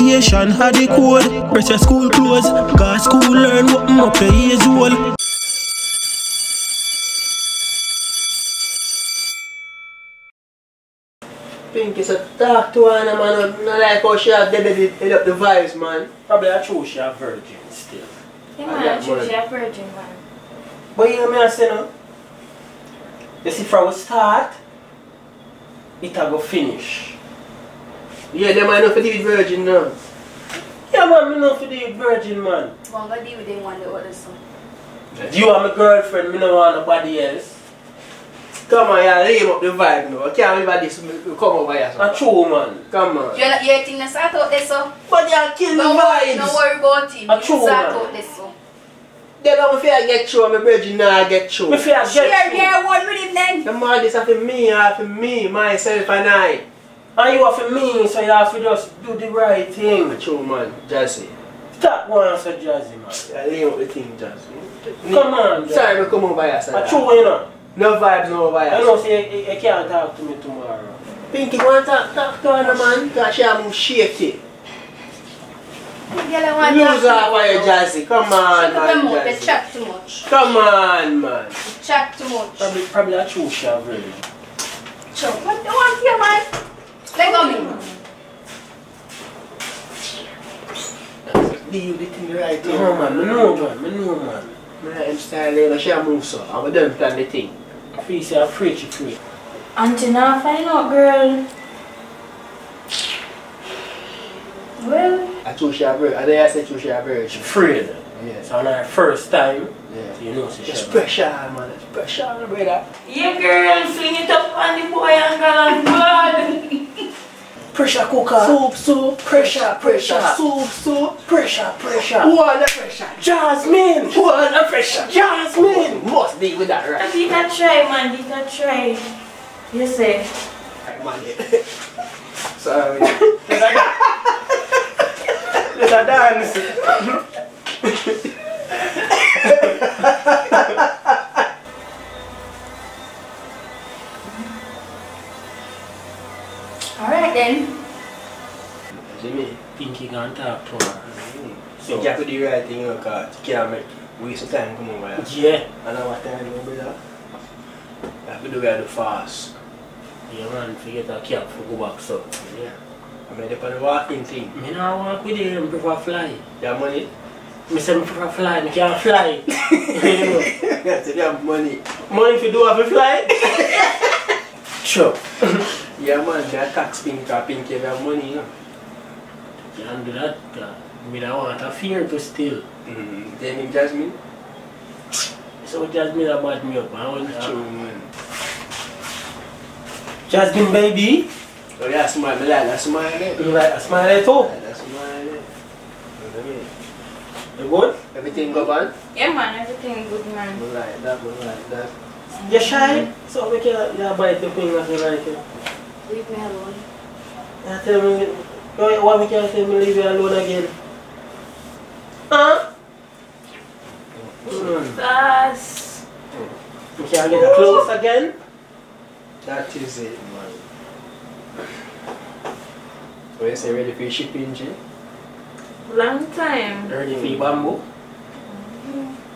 Education had the code. Press your school close. Got school learn what up your years old. Pinky so talk to her man, not like how she have dead head up the vibes man. Probably I true she a virgin still. Yeah, I man, got I choose money. you a virgin, man. But you know me I say no? You see from the start, it a go finish. Yeah, them I know for the virgin now. Yeah man, me know for the virgin man. One go deal with them one the other son. You are my girlfriend, me no want nobody else. Come on, yeah, lame up the vibe now. I can't believe this come over here. A So. true man. Come on. You like your thing that start out there, so. But you kill the Don't worry, don't worry about him. A true man. out there, so. They don't fear get through, my virgin now get through. Me fear Share, get you. yeah, one with him then. The man is for me, half for me, myself and I. And you have to mean, so you have to just do the right thing. True man, Jazzy. Stop going so jazzy man. I lame up the thing, Jazzy. Come on, Jazzy. Sorry, me come over here, sir. A true you know. No vibes, no over I here. know say you, you can't talk to me tomorrow. Pinky, want to talk, talk to her, man? Because she have shaky. Girl, I want Lose to off on your Jazzy. Come on, Shut up man. mouth, they chat too much. Come on, man. You chat too much. Probably, probably a true she a virgin. What do you want here, man? Let go me. Do you the thing right here? No man, me know man, me know man. Man, I'm style there, she a move so. I'm done plan the thing. Free say I'm free, she free. Auntie, now find out, girl. Well, I told she a virgin. I think I said she a She virgin. free then. Yeah. So on her first time, Yeah. you know she It's she pressure, man. It's pressure, brother. yeah, girl, fling it up on the boy and girl and blood. Pressure cooker. Soup, soup, pressure, pressure. Soup, soup, pressure, pressure. Who are the pressure? Jasmine! Who are the pressure? Jasmine! Must deal with that, right? Did not try, man. Did not try. You say. Right, man. Sorry. Let her dance. Jimmy. Pinky can talk to her. So, you have to do the right thing, you know, because you can't make waste of time come over here. Yeah. And what time, you know, brother? You have to do it fast. Yeah man, forget a cap for go back so. Yeah. I mean, depend on the walking thing. Me not walk with I prefer fly. You have money? Me say me prefer fly, me can't fly. Yeah, so you have money. Money if you do have to fly. sure. Yeah, man, that tax pink or pink, you have money, you know. Can't do that. uh, Me don't want a fear to steal. Mm, then in Jasmine? So Jasmine about me up. I want True, to man. Jasmine baby. Oh, yeah, smile. I like that smile? You like a smile I too? like that smile? You know what I mean? You good? Everything go on? Yeah, man. Everything good, I man. like that, I like that. You shy? So we can you bite the finger if you like it. Leave me alone. You tell me, you why we can't tell me leave you alone again? Huh? Mm. That's. We can't get close again? That is it, man. So you say ready for shipping, G? Long time. Ready for your bamboo?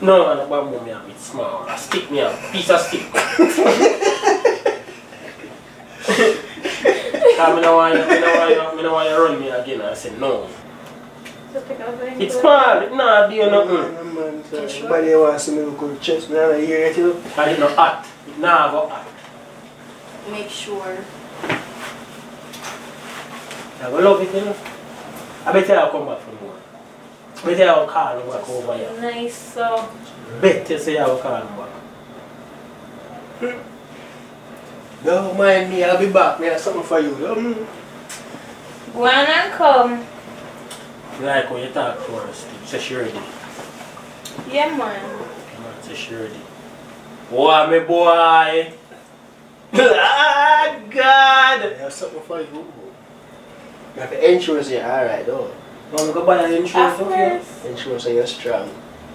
No, no, bamboo me have it small. A stick me have, piece of stick. I me no want you, me no want you, me no want you run me again. I say no. So pick It's small, it not do nothing. Man, man, You sure? Wants to see me look good chest, man. I hear it, too. And it not hot. It not go hot. Make sure. I go love it, you know. I better I'll come back for more. Better I'll call you back over here. Nice, so. Better say I'll call you back. Don't mind me, I'll be back. Me have something for you. Mm. Go on and come. Like when you talk to her, say she ready. Yeah, man. Come on, say she ready. Boy, me boy. ah, God. I have something for you. You have the insurance here, alright, though. I'm gonna buy an insurance Of of course. Insurance, you're strong.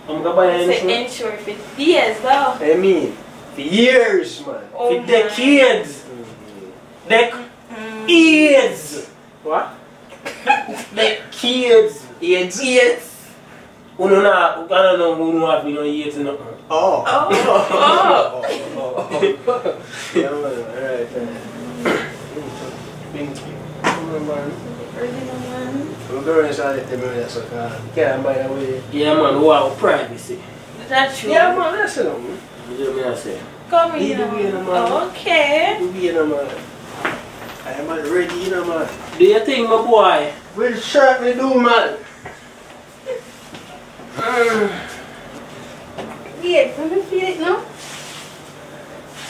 I'm gonna buy an Say insurance. insure for years, though. I mean, for years, man. Oh, For my. decades. Mm-hmm. Decades. Mm. Years. What? The kids. AIDS. Yes. Uno na, I don't know who know have no years or nothing. Oh. Oh. Oh. oh, oh. yeah, man. Alright. Binky. Man. Original man. I'm going to let them know that's what I can't buy away. Yeah man, wow, privacy. Is that true? Yeah, man, that's it. man. You know what I say? Come Leave here. the way, no, man. Okay. You be in a man. I am man ready, you know, man. Do you think my boy? Shirt me do, man? Yeah, let me feel it now.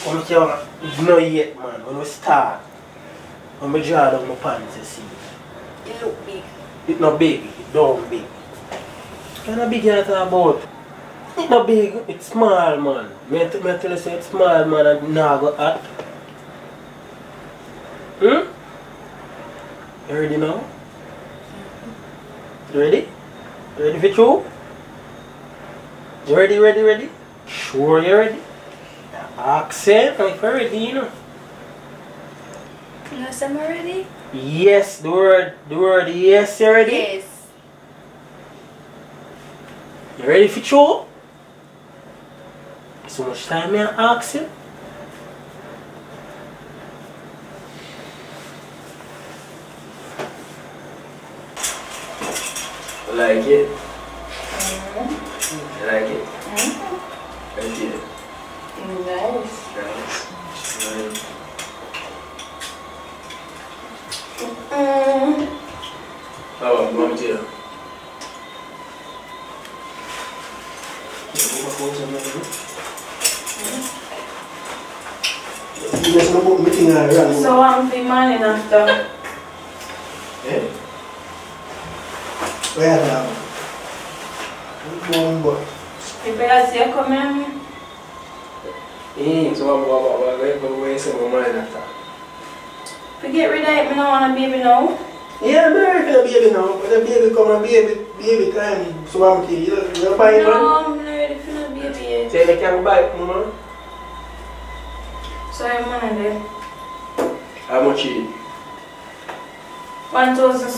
Come here, it's not yet man. When we start, when we draw down my pants, you see. It look big. It's not big, it's down big. Kind of big you talk about. It's not big, it's small man. Me, me tell you it's small man and now go hot. You ready now? You ready? You ready for true? You ready, ready, ready? Sure you ready? Accent, you're ready, you know. You know some already? Yes, the word, the word yes, you ready? Yes. You ready for show? So much time I ask you. Like it. Mm-hmm. I like it. I like it. Nice. Nice. Nice. Mm. Oh, I'm going to. Yes, no book meeting uh, I ran. So I'm the man after. One boy. You better see you coming. Eh, so I'm going to go to where some of mine after. If you get rid of it, I don't want a baby now. Yeah, I'm married to the baby now, but the baby come and baby, baby time, so I'm kid. You you buy it, man? No, I'm not ready for no baby yet. Say, I can buy it, mama. So I'm on there. How much it? One thousand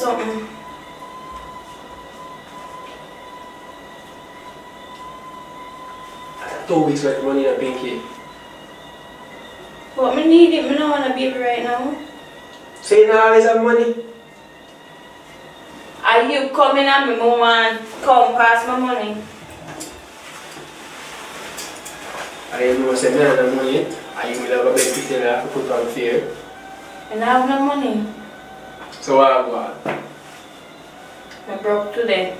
something. Two weeks of money in a pinky. But me need it, me don't want a baby right now. Say now is have money? Are you coming at me, want come pass my money? I know say me have money. I will have a big picture that I have to put on fear. And I have no money. So what I go I broke today.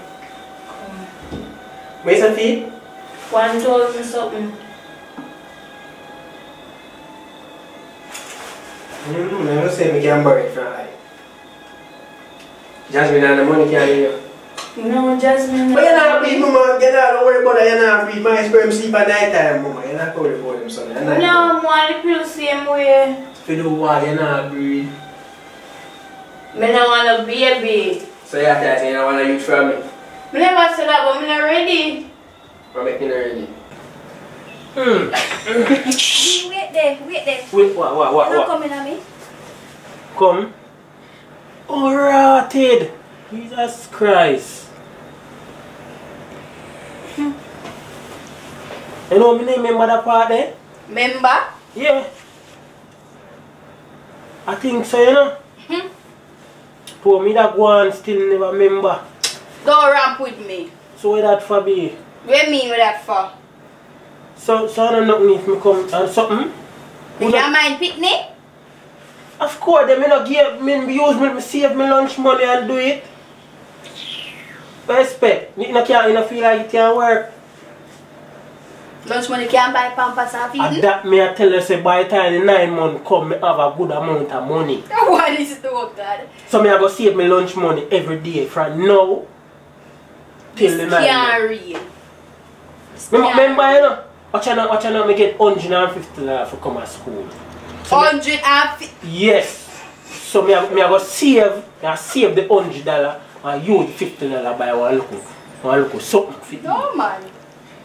Where's the fee? One thousand something. Mm, I don't say me can borrow it from I. Jasmine and the money can you. No, Jasmine. But you're not breathe, mama. You're not, don't worry about that. You're not breathe. My sperm sleep at night time, mama. You're not worry about them, son. You're not. No, I want the pill same way. If you do what, you're not breathe. Me don't want a baby. So you're telling me you don't want to use from me. Me never said that, but me not ready. I'm making it ready. Hmm. Wait there, wait there. Wait, what, what, what, You're not coming at me. Come. Oh, rotted. Jesus Christ. Hmm. You know me name remember that part there? Member? Yeah. I think so, you know. Hmm. Poor me that one still never remember. Don't ramp with me. So where that for be? What you mean with that for? So, so I don't know if me come and something. You can't mind picnic? Of course, they may not give me use me, me save me lunch money and do it. Respect. You know, can't, you know, feel like it can't work. Lunch money can't buy pampers and And that me I tell you say by the time the nine months come, me have a good amount of money. Why is it, oh God? So me I go save me lunch money every day from now till the This nine can't month. real. This Remember, you know, out now, watch out now, me 150 dollars for come to school. So Hundred and fifty. Uh, yes. So me, I- me I go save, I save the hundred dollar and use fifty dollar buy one look, one look something for. No man.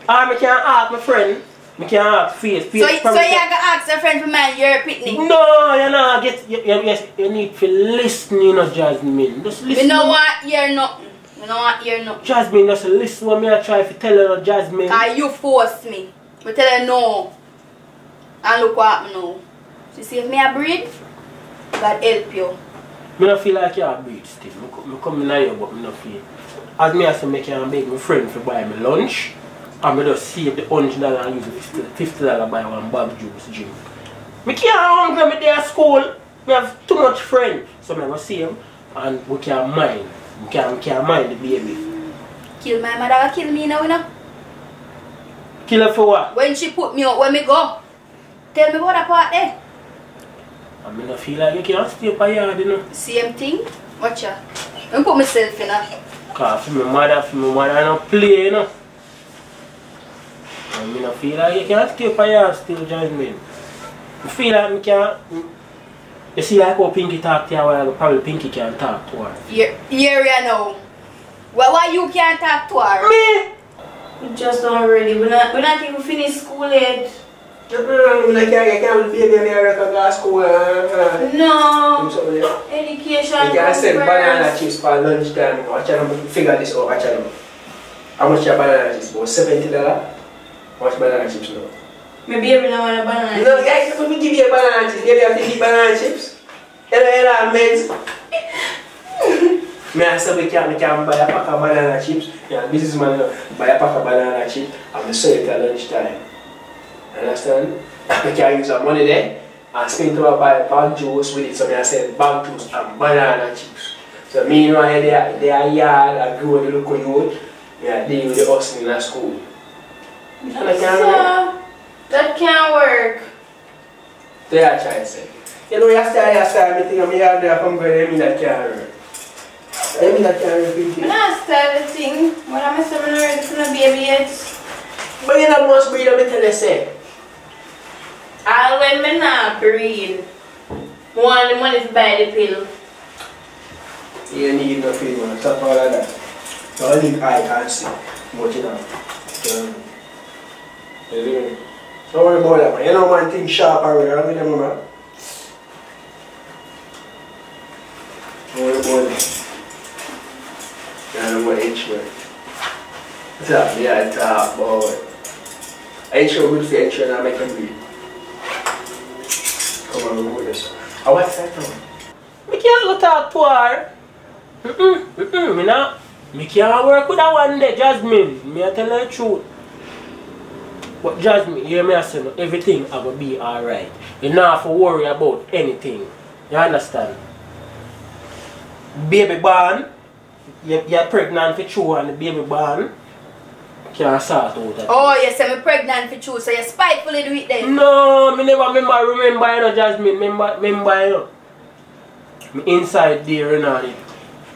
Or me can ask my friend Me can't ask face. face So, so you gonna ask your friend for mind your picnic? No, you know, get you, you, yes, you need to listen, you know, Jasmine. Just listen. no want hear nothing. We no want hear nothing. Jasmine, just listen what me I try to tell you, Jasmine. Cause you force me. We tell her no. And look what happen now. So see if me a breed, God help you. Me not feel like you are breed still. Me, co- me come in here, but me not feel. As me I say, me can beg my friend to buy me lunch. And me just save the hundred dollar and use the fifty dollar buy one bag juice drink. Me can't hungry me there at school. Me have too much friend. So me go see him and we can mind. We can, mind the baby. Kill my mother, kill me now, you know. Kill her for what? When she put me out, when me go, tell me what part there. I mean, I feel like you can't stay up yard, you know. Same thing. Watch. Let me put myself in a. Cause for my mother, for my mother, I don't play, you know. I mean, I feel like you can't stay up yard still, Jasmine. I feel like me can't... You see like how Pinky talk to you, well, probably Pinky can talk to her. Here, here you know. Well, why you can't talk to her? Me? We just not ready. We're not, we're not even finished school yet. Like, I can't be a man who school and uh, No. Education You can comes send banana first. chips for lunchtime. Watch out, figure this out. Watch out. How much your banana chips? About seventy dollar. What's banana chips now? Maybe every now and a banana. You know, guys, if we give you a banana chips, maybe you have to eat banana chips. You know, meds. Me I say we can, we can buy a pack of banana chips. Yeah, businessman buy a pack of banana chips and we sell it at lunchtime. Understand? We can use our money there and spend to buy bag juice with it. So me I sell bag juice and banana chips. So me you know they they are yard and grow the local youth. Me I deal with the hustling in school. And I can that can't work. They are trying to say. You know, yesterday, yesterday, I think I'm here there from where I mean that can't run. I mean that can't run I'm pretty. not start the thing. When I'm seven ready for the baby yet. But you know, most breed, I'm tell you, say. All when me not breed. Want the money to buy the pill. You need no feed, man. Stop all of that. You only need eye can see. But you know. Um, you hear me? Don't worry about that, man. You know, man, think sharp around. You know, man. Don't worry about that. You know what H, man. Top, yeah, top, boy. H show good for H and I make him breathe. Come on, remove this. Oh, what's that now? Me can't go talk to her. Mm-mm, mm-mm, me not. Me can't work with her one day, Jasmine. Me I tell her the truth. But Jasmine, hear me I say everything I will be alright. You don't have to worry about anything. You understand? Baby born, you, you're pregnant for true and the baby born, can't sort out that. Oh, you say me pregnant for you, so you spitefully do it then. No, me never remember remember you know Jasmine, remember remember you know. Me inside there you know.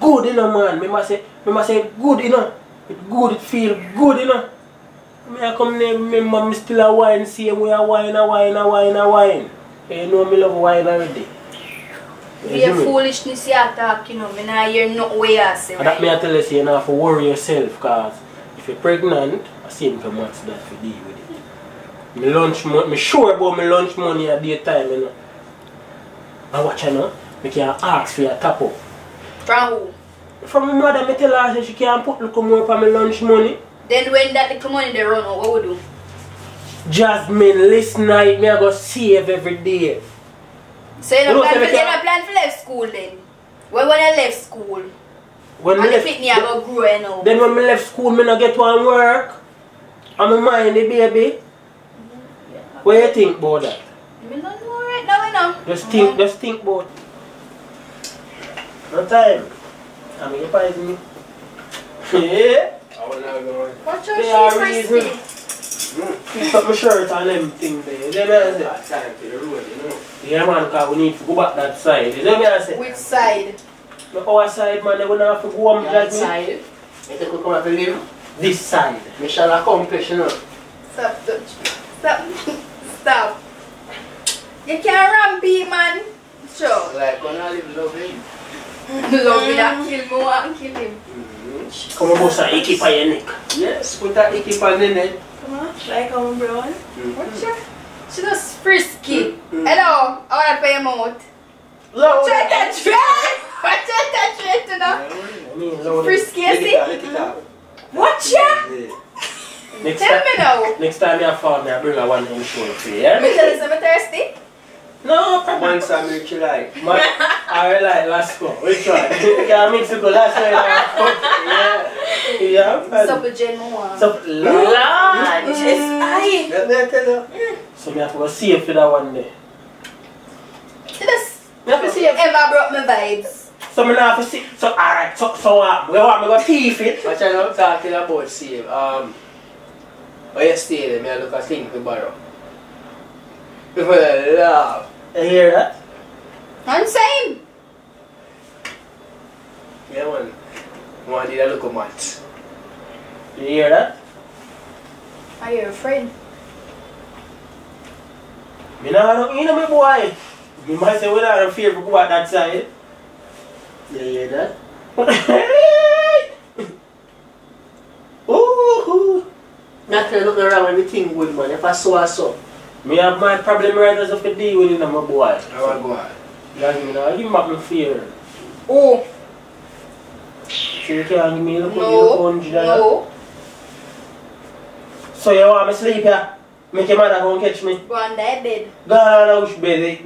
Good you know man. Remember say remember say good you know. It good, it feel good you know. Me a kom ne memman mi still a wine siye mwe a wine a wine a wine a wine. E nou mi love wine already. Be e, a foolishness ya tak, you know, me na hear not way a se. A dat me a tell you se, you know, for worry yourself, cause if you're pregnant, a sin for much that for deal with it. Me lunch money, me sure about me lunch money at daytime, you know. A watch, you know, me can ask for your top up. From who? From me mother, me tell her she can put little more for me lunch money. Then when that little money they run out, what we do? Jasmine, listen night, me I go save every day. So you don't plan, for, you don't plan for left school then? When when you left school? When And the left, pitney I go grow you know. then when me left school, me no get one work. I'm a mind the baby. What you think about that? Me not know right now, you know. Just think, uh-huh. just think about. No time. I mean, you find me. Yeah. I will not go on. Watch They your are shoes reason. first. Pick up my shirt and them thing there. You know what I say? That the road, you. Yeah man, cause we need to go back that side. You know what I say? Which side? The our side man, they gonna have to go on That judge me. side. You think we come up to live? This side. Mission accomplished, you know. Stop, touch. Stop. Stop. You can't rampy, man. Sure. Like, when I live loving. Love me that kill me, want kill him. Mm-hmm. French. Come on, boss, a icky for your neck. Yes, put that icky pan in it. Come on, like I'm brown. Mm-hmm. Watch her. She just frisky. Hello, I wanna pay your mouth. Loud. Try that try. Watch out that try to know. I mean, loud. Frisky, Lick see? it out, lick it out. Watch ya. Next Tell time, me now. next time you fall, me, I bring a one in shoulder for you, yeah? Me tell you something thirsty. No problem. One sandwich you like. Man, I like last go. Which one? Can I mix it go last one? Yeah. Yeah. man. Supple gin more. So, Lord, it's I. Let me tell you. so me have to go save for that one day. This Me have to save. ever brought me vibes. So me not have to see. So alright. So so what? We want me go thief it. What you know talking about save? Um, where you stay there, me I look at things to borrow. People love. You hear that? I'm same. Yeah, man. One did a look at mat. You hear that? Are you afraid? Me nah no you know me boy. Me might say we're not a favorite boy that side. You hear that? Ooh. Not to look around everything good man. If I saw I saw. Me have my problem right as if to deal with it, my boy. I to go on. Yeah, me now give me my fear. Oh, So you can't give me a look no. hundred No. So you want me sleep here? Make your mother and catch me. Go on that bed. Go on house bed.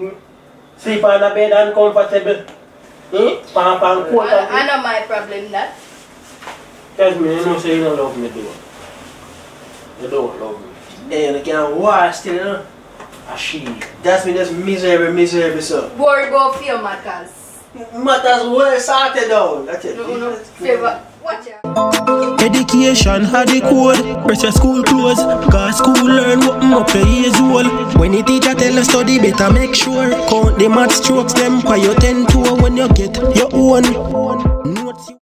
Sleep on the bed and comfortable. Hmm? Pam coat I, I know my problem that. Tell me, you know say you don't love me, do you? You don't love me. Hey, you can't watch still, you know? A she. That's me that's miserable, miserable, so. Worry about fear matters. Matters well sorted out. That's it. No, no, favor. Watch out. Education had the code. Press your school clothes. Cause school learn what up the years old. When the teacher tell you study, better make sure. Count the math strokes them. By your 10 to when you get your own. Notes you